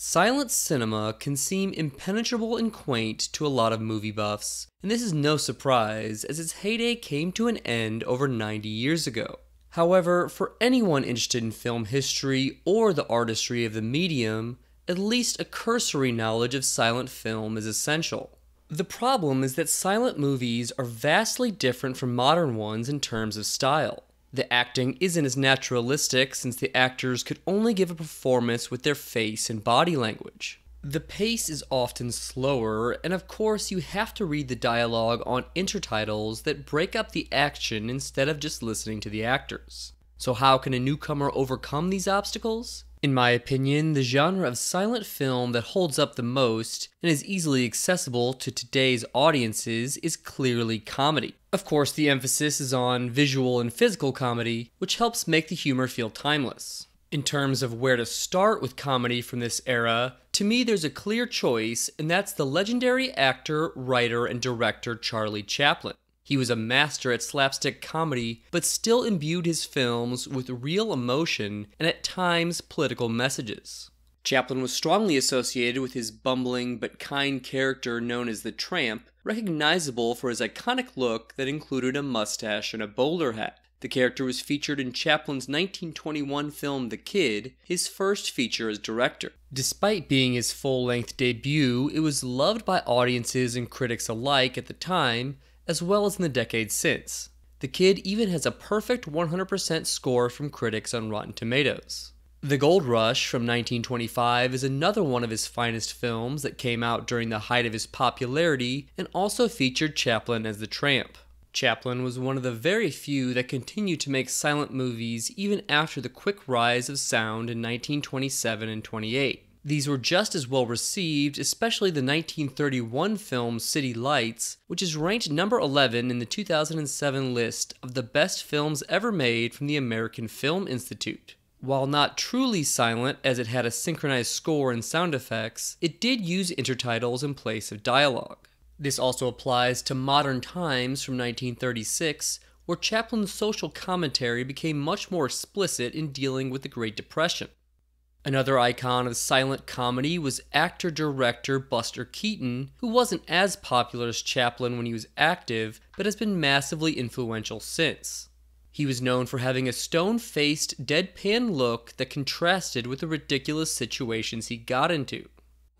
Silent cinema can seem impenetrable and quaint to a lot of movie buffs, and this is no surprise as its heyday came to an end over 90 years ago. However, for anyone interested in film history or the artistry of the medium, at least a cursory knowledge of silent film is essential. The problem is that silent movies are vastly different from modern ones in terms of style. The acting isn't as naturalistic since the actors could only give a performance with their face and body language. The pace is often slower, and of course, you have to read the dialogue on intertitles that break up the action instead of just listening to the actors. So, how can a newcomer overcome these obstacles? In my opinion, the genre of silent film that holds up the most and is easily accessible to today's audiences is clearly comedy. Of course, the emphasis is on visual and physical comedy, which helps make the humor feel timeless. In terms of where to start with comedy from this era, to me there's a clear choice, and that's the legendary actor, writer, and director Charlie Chaplin. He was a master at slapstick comedy, but still imbued his films with real emotion and at times political messages. Chaplin was strongly associated with his bumbling but kind character known as the Tramp, recognizable for his iconic look that included a mustache and a bowler hat. The character was featured in Chaplin's 1921 film The Kid, his first feature as director. Despite being his full length debut, it was loved by audiences and critics alike at the time, as well as in the decades since. The Kid even has a perfect 100% score from critics on Rotten Tomatoes. The Gold Rush from 1925 is another one of his finest films that came out during the height of his popularity and also featured Chaplin as the tramp. Chaplin was one of the very few that continued to make silent movies even after the quick rise of sound in 1927 and 28. These were just as well received, especially the 1931 film City Lights, which is ranked number 11 in the 2007 list of the best films ever made from the American Film Institute. While not truly silent, as it had a synchronized score and sound effects, it did use intertitles in place of dialogue. This also applies to Modern Times from 1936, where Chaplin's social commentary became much more explicit in dealing with the Great Depression. Another icon of silent comedy was actor director Buster Keaton, who wasn't as popular as Chaplin when he was active, but has been massively influential since. He was known for having a stone faced, deadpan look that contrasted with the ridiculous situations he got into.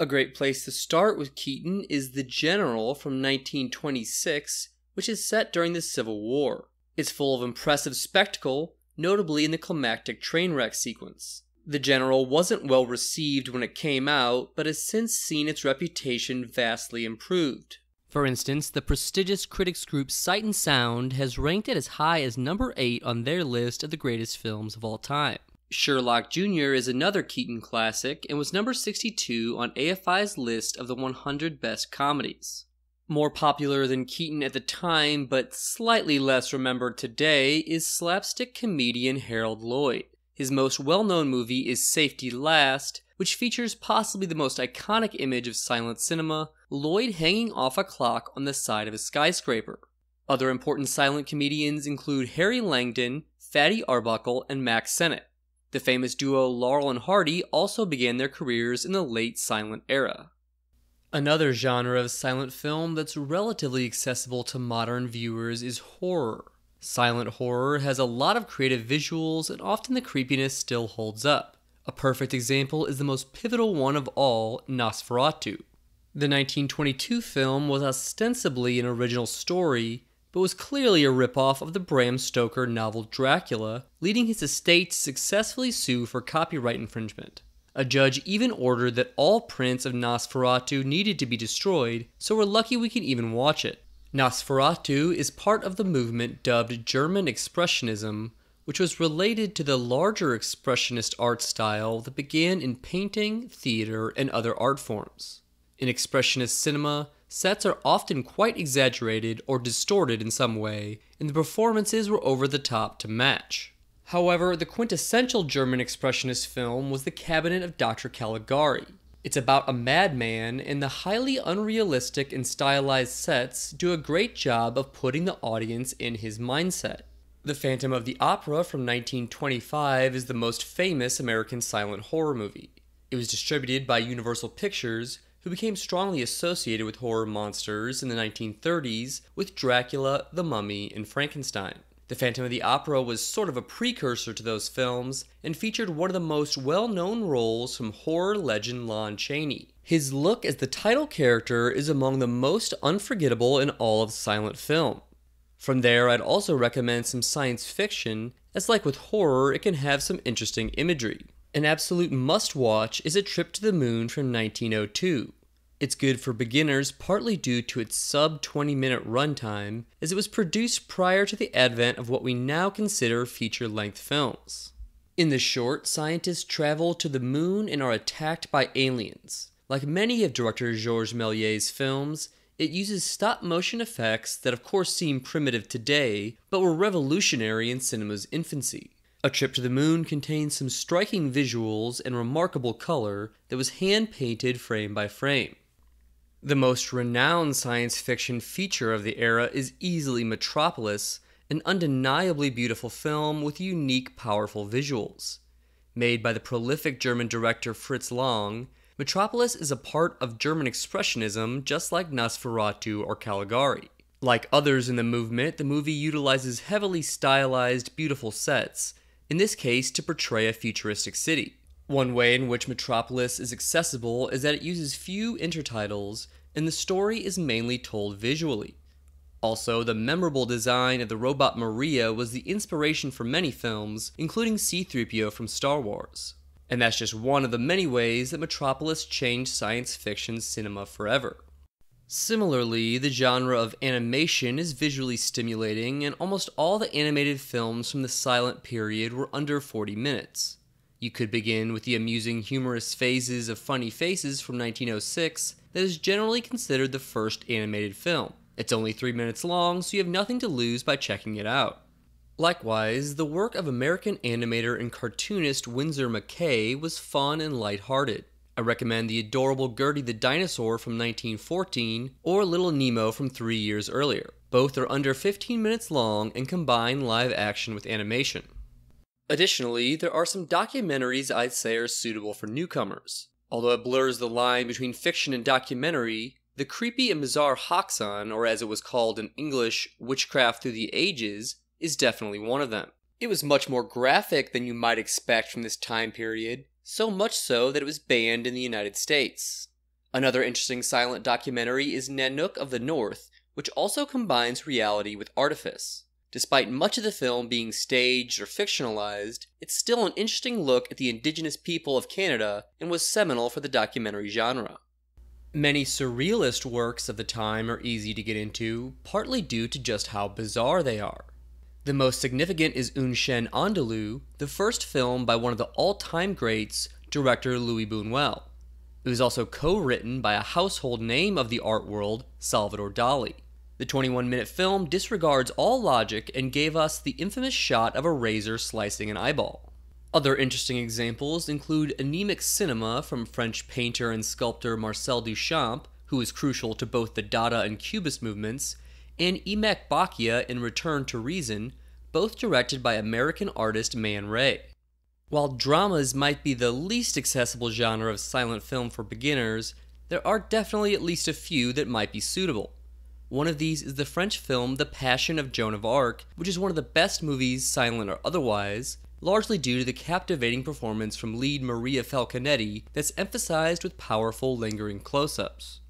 A great place to start with Keaton is The General from 1926, which is set during the Civil War. It's full of impressive spectacle, notably in the climactic train wreck sequence. The General wasn't well received when it came out, but has since seen its reputation vastly improved. For instance, the prestigious critics group Sight and Sound has ranked it as high as number 8 on their list of the greatest films of all time. Sherlock Jr. is another Keaton classic and was number 62 on AFI's list of the 100 best comedies. More popular than Keaton at the time, but slightly less remembered today, is slapstick comedian Harold Lloyd. His most well known movie is Safety Last, which features possibly the most iconic image of silent cinema Lloyd hanging off a clock on the side of a skyscraper. Other important silent comedians include Harry Langdon, Fatty Arbuckle, and Mack Sennett. The famous duo Laurel and Hardy also began their careers in the late silent era. Another genre of silent film that's relatively accessible to modern viewers is horror. Silent horror has a lot of creative visuals, and often the creepiness still holds up. A perfect example is the most pivotal one of all, Nosferatu. The 1922 film was ostensibly an original story, but was clearly a ripoff of the Bram Stoker novel Dracula, leading his estate to successfully sue for copyright infringement. A judge even ordered that all prints of Nosferatu needed to be destroyed, so we're lucky we can even watch it. Nosferatu is part of the movement dubbed German Expressionism, which was related to the larger Expressionist art style that began in painting, theater, and other art forms. In Expressionist cinema, sets are often quite exaggerated or distorted in some way, and the performances were over the top to match. However, the quintessential German Expressionist film was The Cabinet of Dr. Caligari, it's about a madman, and the highly unrealistic and stylized sets do a great job of putting the audience in his mindset. The Phantom of the Opera from 1925 is the most famous American silent horror movie. It was distributed by Universal Pictures, who became strongly associated with horror monsters in the 1930s with Dracula, The Mummy, and Frankenstein. The Phantom of the Opera was sort of a precursor to those films and featured one of the most well known roles from horror legend Lon Chaney. His look as the title character is among the most unforgettable in all of silent film. From there, I'd also recommend some science fiction, as like with horror, it can have some interesting imagery. An absolute must watch is A Trip to the Moon from 1902. It's good for beginners partly due to its sub 20 minute runtime, as it was produced prior to the advent of what we now consider feature length films. In the short, scientists travel to the moon and are attacked by aliens. Like many of director Georges Méliès's films, it uses stop motion effects that, of course, seem primitive today, but were revolutionary in cinema's infancy. A Trip to the Moon contains some striking visuals and remarkable color that was hand painted frame by frame. The most renowned science fiction feature of the era is easily Metropolis, an undeniably beautiful film with unique, powerful visuals. Made by the prolific German director Fritz Lang, Metropolis is a part of German Expressionism just like Nosferatu or Caligari. Like others in the movement, the movie utilizes heavily stylized, beautiful sets, in this case to portray a futuristic city. One way in which Metropolis is accessible is that it uses few intertitles, and the story is mainly told visually. Also, the memorable design of the robot Maria was the inspiration for many films, including C3PO from Star Wars. And that's just one of the many ways that Metropolis changed science fiction cinema forever. Similarly, the genre of animation is visually stimulating, and almost all the animated films from the silent period were under 40 minutes. You could begin with the amusing, humorous phases of Funny Faces from 1906, that is generally considered the first animated film. It's only three minutes long, so you have nothing to lose by checking it out. Likewise, the work of American animator and cartoonist Winsor McCay was fun and lighthearted. I recommend the adorable Gertie the Dinosaur from 1914 or Little Nemo from three years earlier. Both are under 15 minutes long and combine live action with animation. Additionally, there are some documentaries I'd say are suitable for newcomers. Although it blurs the line between fiction and documentary, the creepy and bizarre Häxan, or as it was called in English, Witchcraft Through the Ages, is definitely one of them. It was much more graphic than you might expect from this time period, so much so that it was banned in the United States. Another interesting silent documentary is Nanook of the North, which also combines reality with artifice. Despite much of the film being staged or fictionalized, it's still an interesting look at the indigenous people of Canada and was seminal for the documentary genre. Many surrealist works of the time are easy to get into, partly due to just how bizarre they are. The most significant is Un Chien Andalou, the first film by one of the all time greats, director Luis Buñuel. It was also co written by a household name of the art world, Salvador Dali. The 21 minute film disregards all logic and gave us the infamous shot of a razor slicing an eyeball. Other interesting examples include anemic cinema from French painter and sculptor Marcel Duchamp, who was crucial to both the Dada and Cubist movements, and Emak-Bakia in Return to Reason, both directed by American artist Man Ray. While dramas might be the least accessible genre of silent film for beginners, there are definitely at least a few that might be suitable. One of these is the French film The Passion of Joan of Arc, which is one of the best movies, silent or otherwise, largely due to the captivating performance from lead Maria Falconetti that's emphasized with powerful, lingering close ups.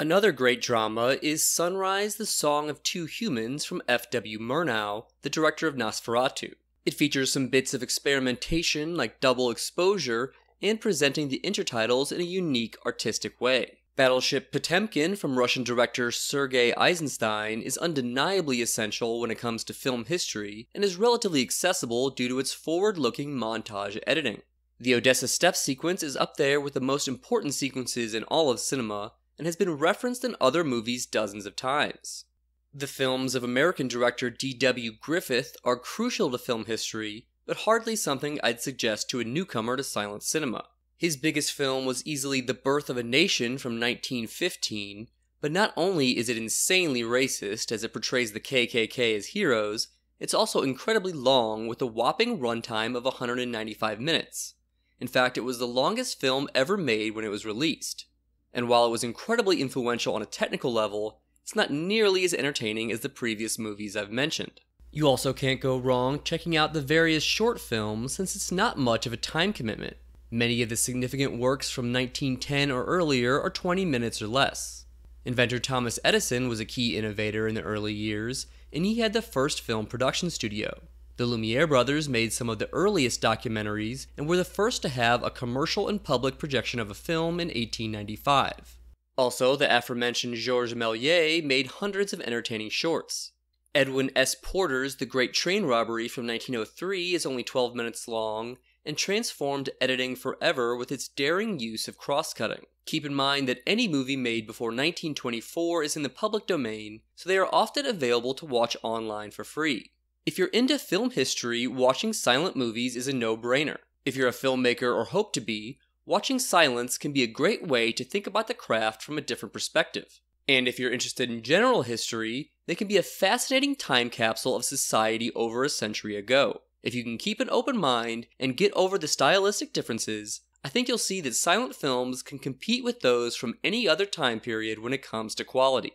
Another great drama is Sunrise the Song of Two Humans from F.W. Murnau, the director of Nosferatu. It features some bits of experimentation like double exposure and presenting the intertitles in a unique artistic way. Battleship Potemkin from Russian director Sergei Eisenstein is undeniably essential when it comes to film history and is relatively accessible due to its forward looking montage editing. The Odessa Steps sequence is up there with the most important sequences in all of cinema and has been referenced in other movies dozens of times. The films of American director D.W. Griffith are crucial to film history, but hardly something I'd suggest to a newcomer to silent cinema. His biggest film was easily The Birth of a Nation from 1915, but not only is it insanely racist as it portrays the KKK as heroes, it's also incredibly long with a whopping runtime of 195 minutes. In fact, it was the longest film ever made when it was released. And while it was incredibly influential on a technical level, it's not nearly as entertaining as the previous movies I've mentioned. You also can't go wrong checking out the various short films since it's not much of a time commitment. Many of the significant works from 1910 or earlier are 20 minutes or less. Inventor Thomas Edison was a key innovator in the early years, and he had the first film production studio. The Lumiere brothers made some of the earliest documentaries and were the first to have a commercial and public projection of a film in 1895. Also, the aforementioned Georges Méliès made hundreds of entertaining shorts. Edwin S. Porter's The Great Train Robbery from 1903 is only 12 minutes long and transformed editing forever with its daring use of cross cutting. Keep in mind that any movie made before 1924 is in the public domain, so they are often available to watch online for free. If you're into film history, watching silent movies is a no brainer. If you're a filmmaker or hope to be, watching silence can be a great way to think about the craft from a different perspective. And if you're interested in general history, they can be a fascinating time capsule of society over a century ago. If you can keep an open mind and get over the stylistic differences, I think you'll see that silent films can compete with those from any other time period when it comes to quality.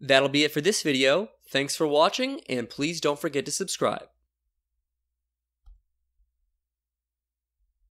That'll be it for this video. Thanks for watching, and please don't forget to subscribe.